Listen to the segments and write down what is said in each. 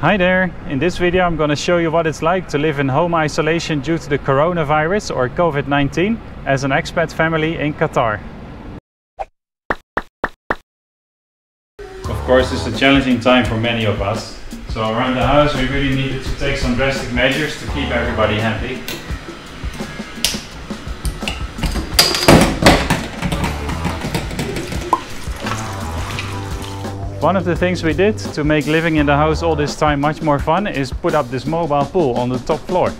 Hi there! In this video I'm going to show you what it's like to live in home isolation due to the coronavirus or COVID-19 as an expat family in Qatar. Of course it's a challenging time for many of us. So around the house we really needed to take some drastic measures to keep everybody happy. One of the things we did to make living in the house all this time much more fun is put up this mobile pool on the top floor.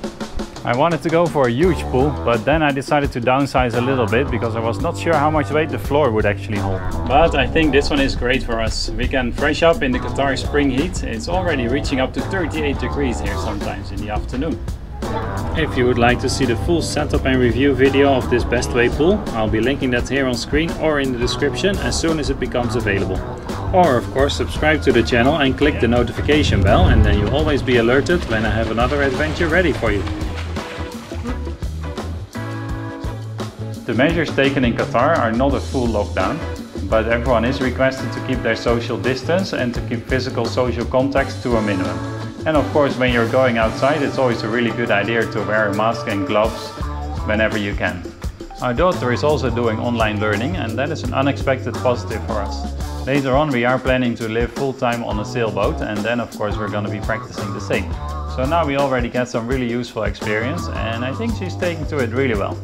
I wanted to go for a huge pool, but then I decided to downsize a little bit because I was not sure how much weight the floor would actually hold. But I think this one is great for us. We can fresh up in the Qatar spring heat. It's already reaching up to 38 degrees here sometimes in the afternoon. If you would like to see the full setup and review video of this Bestway pool, I'll be linking that here on screen or in the description as soon as it becomes available. Or of course subscribe to the channel and click the notification bell and then you'll always be alerted when I have another adventure ready for you. The measures taken in Qatar are not a full lockdown, but everyone is requested to keep their social distance and to keep physical social contacts to a minimum. And of course when you're going outside it's always a really good idea to wear a mask and gloves whenever you can. Our daughter is also doing online learning and that is an unexpected positive for us. Later on we are planning to live full-time on a sailboat and then of course we're going to be practicing the same. So now we already get some really useful experience and I think she's taking to it really well.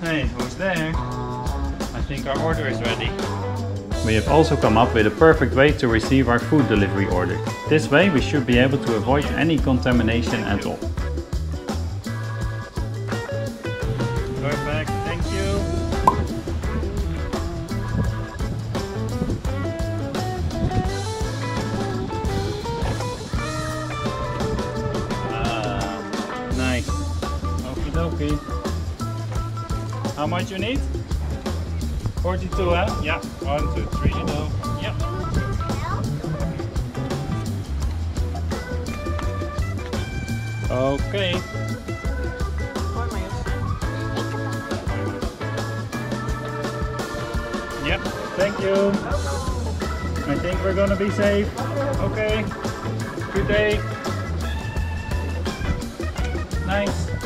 Hey, who's there? I think our order is ready. We have also come up with a perfect way to receive our food delivery order. This way we should be able to avoid any contamination at all. Perfect, thank you. Ah, nice. Okie dokie. How much you need? 42, huh? Yeah. One, two, three, no. Yeah. Okay. Yep, thank you. I think we're gonna be safe. Okay. Good day. Nice.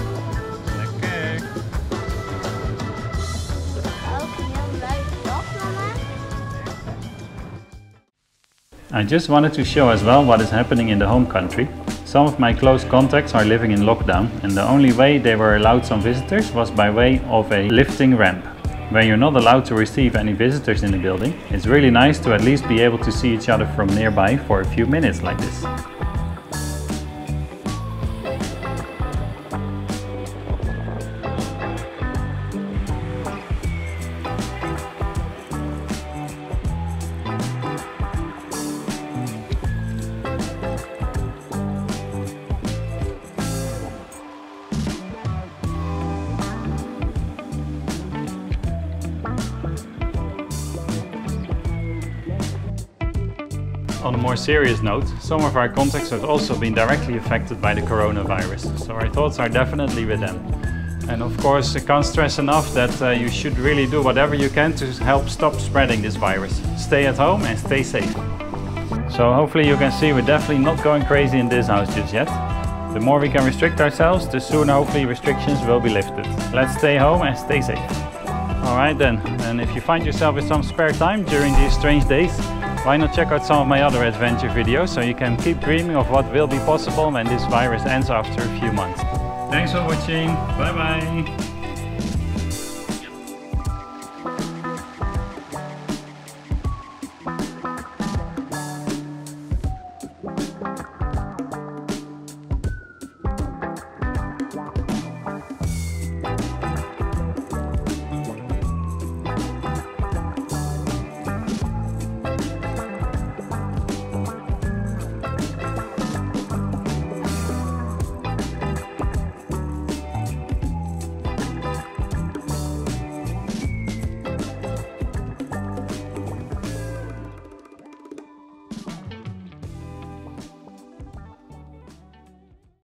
I just wanted to show as well what is happening in the home country. Some of my close contacts are living in lockdown and the only way they were allowed some visitors was by way of a lifting ramp. When you're not allowed to receive any visitors in the building, it's really nice to at least be able to see each other from nearby for a few minutes like this. On a more serious note, some of our contacts have also been directly affected by the coronavirus, so our thoughts are definitely with them. And of course, I can't stress enough that uh, you should really do whatever you can to help stop spreading this virus. Stay at home and stay safe. So hopefully you can see we're definitely not going crazy in this house just yet. The more we can restrict ourselves, the sooner hopefully restrictions will be lifted. Let's stay home and stay safe. Alright then, and if you find yourself with some spare time during these strange days, why not check out some of my other adventure videos so you can keep dreaming of what will be possible when this virus ends after a few months. Thanks for watching, bye bye!